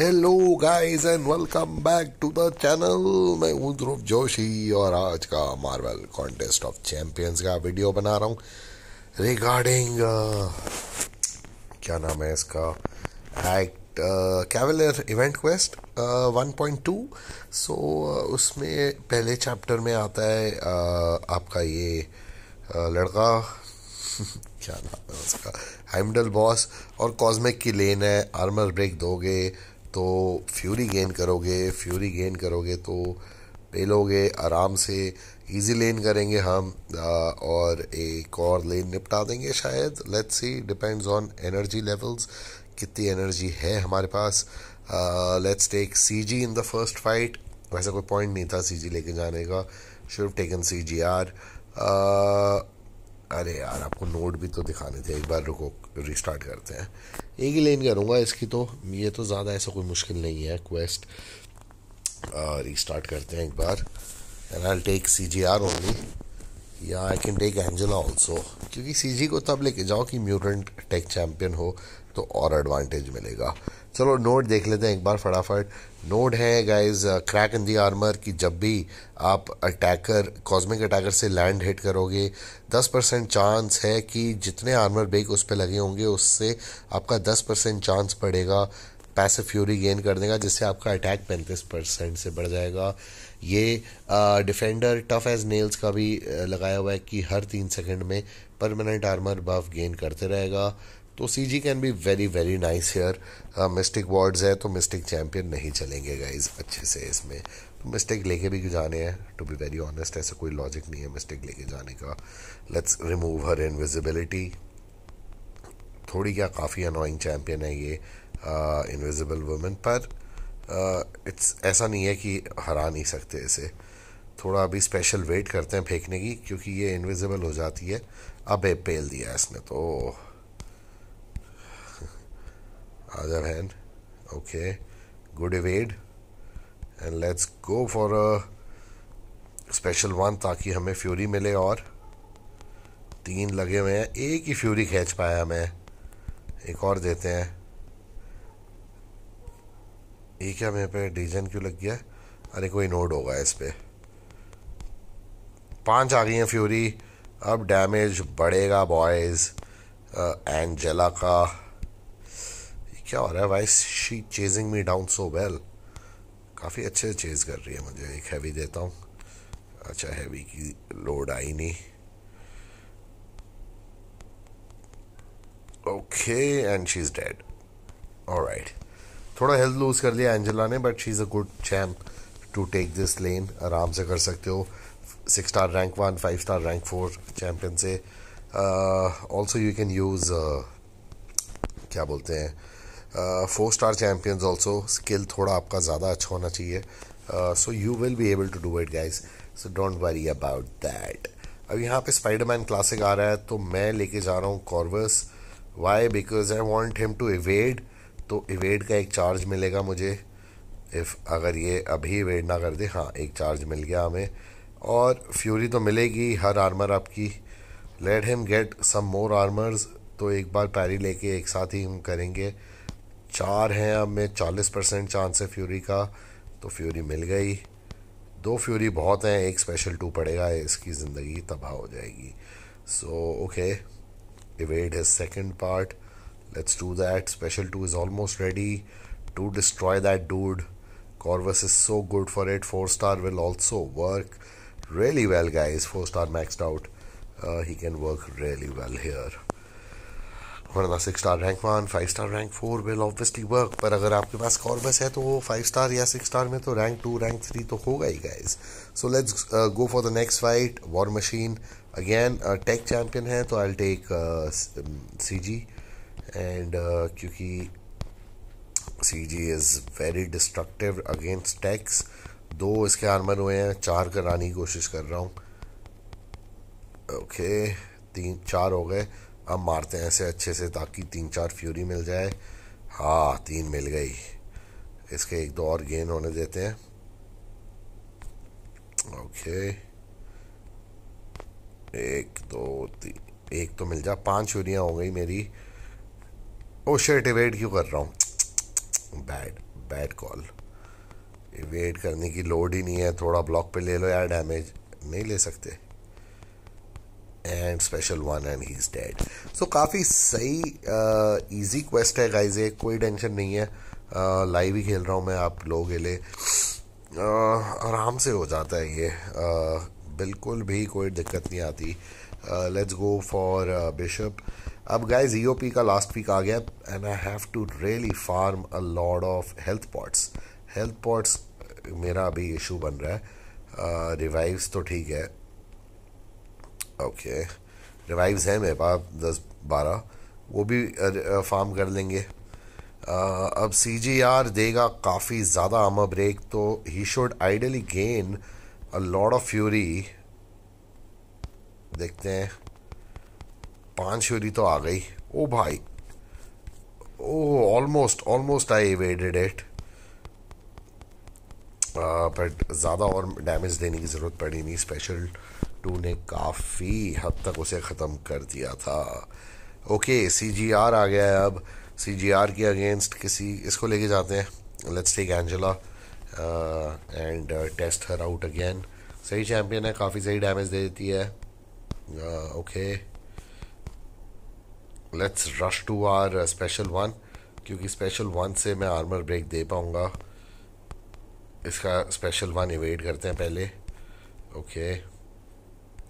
Hello guys and welcome back to the channel मैं हूँ ध्रुव जोशी और आज का मार्वल कॉन्टेस्ट ऑफ़ चैंपियंस का वीडियो बना रहा हूँ रिगार्डिंग क्या नाम है इसका? Act cavalier event quest 1.2 so उसमें पहले चैप्टर में आता है uh, आपका ये uh, लड़का। क्या नाम है उसका? हाइमडल बॉस और कॉस्मिक की लेन है। आर्मर ब्रेक दोगे। तो फ्यूरी गेन करोगे फ्यूरी गेन करोगे तो पेलोगे आराम से इजी लेन करेंगे हम और एक और लेन निपटा देंगे शायद। Let's see depends on energy levels कितनी एनर्जी है हमारे पास। Let's take C G in the first fight वैसा कोई पॉइंट नहीं था सी जी लेके जाने का। Should taken C G R अरे यार, आपको नोट भी तो दिखाने थे, एक बार रुको रिस्टार्ट करते हैं। एक ही लेन करूँगा इसकी तो। ये तो ज़्यादा ऐसा कोई मुश्किल नहीं है क्वेस्ट रिस्टार्ट करते हैं एक बार। And I take C G R only या I can take Angela also क्योंकि सी जी को तब लेके जाओ कि म्यूटेंट टेक चैम्पियन हो तो और एडवांटेज मिलेगा। चलो, नोट देख लेते हैं एक बार फटाफट। नोट है guys crack in the armour कि जब भी आप अटैकर कॉस्मिक अटैकर से लैंड हिट करोगे 10 परसेंट चांस है कि जितने आर्मर ब्रेक उस पर लगे होंगे, उससे आपका 10 परसेंट चांस पड़ेगा पैसे फ्यूरी गेन कर देगा, जिससे आपका अटैक पैंतीस परसेंट से बढ़ जाएगा। ये डिफेंडर टफ एज नेल्स का भी लगाया हुआ है कि हर तीन सेकंड में परमानेंट आर्मर बफ गेन करते रहेगा। तो C G can be very very nice here mystic wards है तो मिस्टिक चैम्पियन नहीं चलेंगे गाइज़ अच्छे से इसमें। तो मिस्टेक लेके भी जाने हैं टू बी वेरी ऑनेस्ट ऐसा कोई लॉजिक नहीं है मिस्टेक लेके जाने का। लेट्स रिमूव हर इनविजिबिलिटी थोड़ी क्या काफ़ी अनोइंग चैम्पियन है ये इनविजिबल uh, वुमेन पर इट्स uh, ऐसा नहीं है कि हरा नहीं सकते इसे। थोड़ा अभी स्पेशल वेट करते हैं फेंकने की क्योंकि ये इनविजिबल हो जाती है। अब पेल दिया इसने तो। Other hand. Okay, good evade. And let's go for a special one ताकि हमें फ्यूरी मिले और। तीन लगे हुए हैं, एक ही फ्यूरी खींच पाया हमें एक और देते हैं। ये क्या मेरे पे डिजन क्यों लग गया? अरे कोई नोड होगा इस पे। पाँच आ गई हैं फ्यूरी अब डैमेज बढ़ेगा बॉयज़ एंजेला का क्या हो रहा है? Why's she chasing me down so well काफ़ी अच्छे से चेज कर रही है मुझे। एक हैवी देता हूँ। अच्छा हैवी की लोड आई नहीं। Okay and she is dead right थोड़ा हेल्थ लूज कर लिया एंजेला ने but she is a good champ to take this lane आराम से कर सकते हो। Six star rank one five star rank four champion से। ऑल्सो यू कैन यूज़ क्या बोलते हैं? Four star champions also skill थोड़ा आपका ज़्यादा अच्छा होना चाहिए। So you will be able to do it guys so don't worry about that अब यहाँ पे स्पाइडरमैन क्लासिक आ रहा है तो मैं लेके जा रहा हूँ Corvus why because I want him to evade तो इवेड का एक चार्ज मिलेगा मुझे। इफ़ अगर ये अभी इवेड ना कर दे हाँ एक चार्ज मिल गया हमें। और फ्यूरी तो मिलेगी, हर आर्मर आपकी। Let him get some more armours तो एक बार पैरी लेके एक साथ ही हम करेंगे। चार हैं अब में चालीस परसेंट चांस है फ्यूरी का तो फ्यूरी मिल गई दो फ्यूरी बहुत हैं एक स्पेशल टू पड़ेगा इसकी ज़िंदगी तबाह हो जाएगी so okay evade his second part let's do that special two is almost ready to destroy that dude is so good for it. Four star will also work really well, guys. Four star maxed out. Uh, he can work really well here. वरना six star rank one five star rank four will obviously work पर अगर आपके पास Corvus है तो वो five star या six star में तो रैंक टू रैंक थ्री तो होगा ही guys so let's go for the next fight war machine again tech champion है तो I take C G and क्योंकि C G is very destructive against techs दो इसके armour हुए हैं चार कराने की कोशिश कर रहा हूँ. ओके okay, तीन चार हो गए. अब मारते हैं ऐसे अच्छे से ताकि तीन चार फ्यूरी मिल जाए। हाँ तीन मिल गई। इसके एक दो और गेन होने देते हैं। ओके। एक, दो, तीन, एक तो मिल जा। पाँच फ्यूरियाँ हो गई मेरी। ओ शेट वेट क्यों कर रहा हूँ? बैड बैड कॉल वेट करने की लोड ही नहीं है। थोड़ा ब्लॉक पे ले लो यार डैमेज नहीं ले सकते। And special one and he is dead so काफ़ी सही इजी uh, क्वेस्ट है गाइज़ एक कोई टेंशन नहीं है। लाइव uh, ही खेल रहा हूँ मैं आप लोगों के लिए। Uh, आराम से हो जाता है ये। Uh, बिल्कुल भी कोई दिक्कत नहीं आती। लेट्स गो फॉर बिशप अब गाइज़ ईओपी का लास्ट वीक आ गया and I have to really farm a lot of health pots health pots मेरा अभी इशू बन रहा है। रिवाइव्स uh, तो ठीक है। ओके रिवाइव्स हैं मेरे पास दस, बारह। वो भी फार्म कर लेंगे। अब सी जी आर देगा काफ़ी ज़्यादा आमा ब्रेक तो he should ideally gain a lot of fury देखते हैं। पाँच फ्यूरी तो आ गई। ओ भाई। ओ almost almost I evaded it but ज़्यादा और डैमेज देने की ज़रूरत पड़ी नहीं स्पेशल टू ने काफ़ी हद तक उसे ख़त्म कर दिया था। ओके सी जी आर आ गया है अब। सी जी आर के अगेंस्ट किसी, इसको लेके जाते हैं। Let's take Angela and test her out again सही चैम्पियन है, काफ़ी सही डैमेज दे देती है। Okay. Let's rush to our special one क्योंकि स्पेशल वन से मैं आर्मर ब्रेक दे पाऊँगा। इसका स्पेशल वन इवेट करते हैं पहले। ओके। इवेट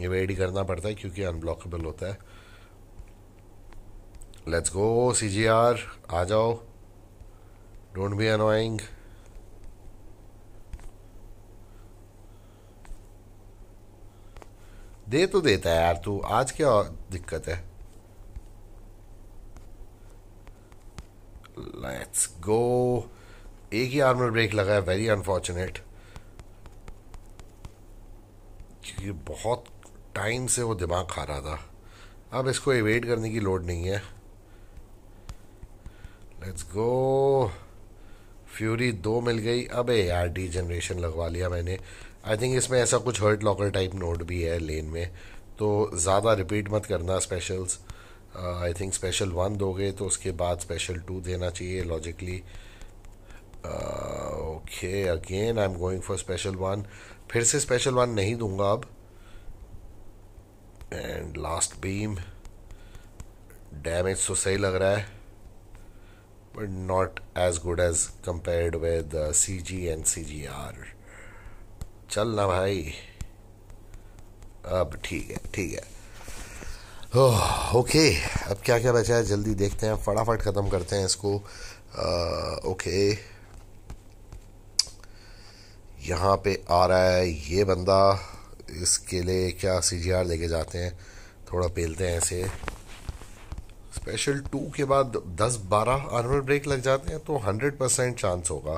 ही करना पड़ता है क्योंकि अनब्लॉकेबल होता है। Let's go C G are आ जाओ। डोंट बी अनोइंग दे तो देता है यार तू, आज क्या दिक्कत है? लेट्स गो एक ही आर्मर ब्रेक लगा है वेरी अनफॉर्चुनेट क्योंकि बहुत टाइम से वो दिमाग खा रहा था। अब इसको एवेट करने की लोड नहीं है। लेट्स गो फ्यूरी दो मिल गई। अबे यार डी जनरेशन लगवा लिया मैंने। आई थिंक इसमें ऐसा कुछ हर्ट लॉकर टाइप नोट भी है लेन में। तो ज़्यादा रिपीट मत करना specials I think special one दोगे तो उसके बाद स्पेशल टू देना चाहिए logically okay again I am going for special one फिर से स्पेशल वन नहीं दूँगा अब। एंड लास्ट बीम डैमेज तो सही लग रहा है but not as good as compared with C G and C G R चल ना भाई। अब ठीक है ठीक है। ओके अब क्या क्या बचा है? जल्दी देखते हैं, फटाफट ख़त्म करते हैं इसको। ओके यहाँ पे आ रहा है ये बंदा। इसके लिए क्या सी जी आर लेके जाते हैं थोड़ा पेलते हैं ऐसे स्पेशल टू के बाद दस बारह आर्मर ब्रेक लग जाते हैं तो हंड्रेड परसेंट चांस होगा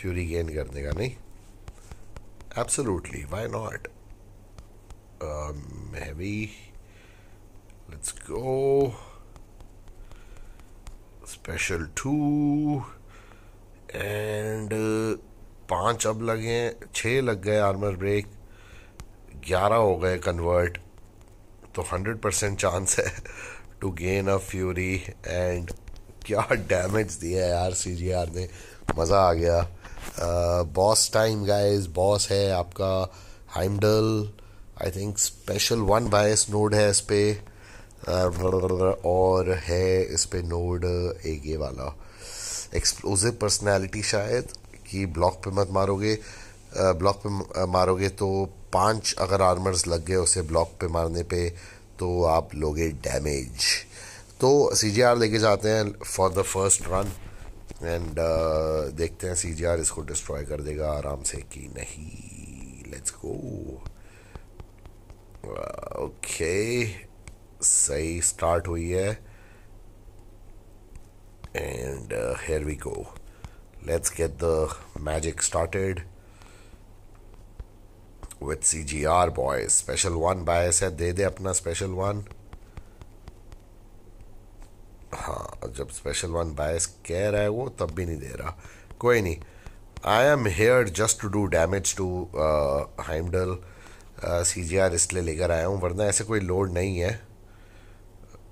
फ्यूरी गेन करने का नहीं Absolutely, why? Um, heavy. Let's go. Special two. And पाँच अब लगे हैं छः लग गए आर्मर ब्रेक ग्यारह हो गए कन्वर्ट तो हंड्रेड परसेंट चांस है to gain a fury and क्या डैमेज दिया है यार सी जी आर ने। मज़ा आ गया। बॉस टाइम गाइस बॉस है आपका Heimdall I think special one bias node है इस पे। और है इस पे नोड एक ये वाला। एक्सप्लोजिव पर्सनैलिटी शायद, कि ब्लॉक पे मत मारोगे। ब्लॉक पे मारोगे तो पाँच अगर आर्मर्स लग गए उसे ब्लॉक पे मारने पे तो आप लोगे डैमेज तो सी जी आर लेके जाते हैं for the first run and देखते हैं सीजीआर इसको डिस्ट्रॉय कर देगा आराम से कि नहीं. लेट्स गो ओके सही स्टार्ट हुई है. And here we go let's get the magic started with C G R boys special one bias है, दे दे अपना स्पेशल वन हाँ जब स्पेशल वन बायस कह रहा है वो, तब भी नहीं दे रहा। कोई नहीं। I am here just to do damage to Heimdall C G R इसलिए लेकर आया हूँ, वरना ऐसे कोई लोड नहीं है।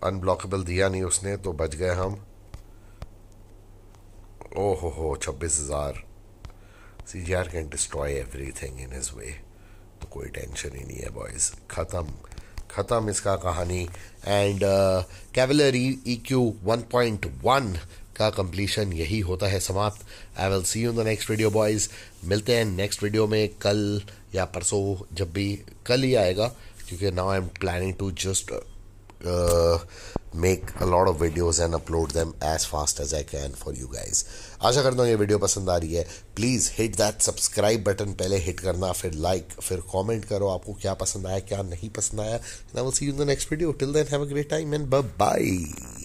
अनब्लॉकेबल दिया नहीं उसने तो बच गए हम। ओ हो हो, छब्बीस हज़ार। C G R can destroy everything in is way तो कोई टेंशन ही नहीं है बॉयज़ ख़त्म. ख़त्म इसका कहानी. And cavalry E Q one point one का कंप्लीशन यही होता है समाप्त. I will see you in the next video boys मिलते हैं नेक्स्ट वीडियो में कल या परसों जब भी कल ही आएगा, क्योंकि now I am planning to just make a lot of videos and upload them as fast as I can for you guys आशा करता हूँ ये वीडियो पसंद आ रही है. Please hit that subscribe button पहले हिट करना, फिर लाइक फिर कॉमेंट करो आपको क्या पसंद आया, क्या नहीं पसंद आया. Next video till then have a great time and bye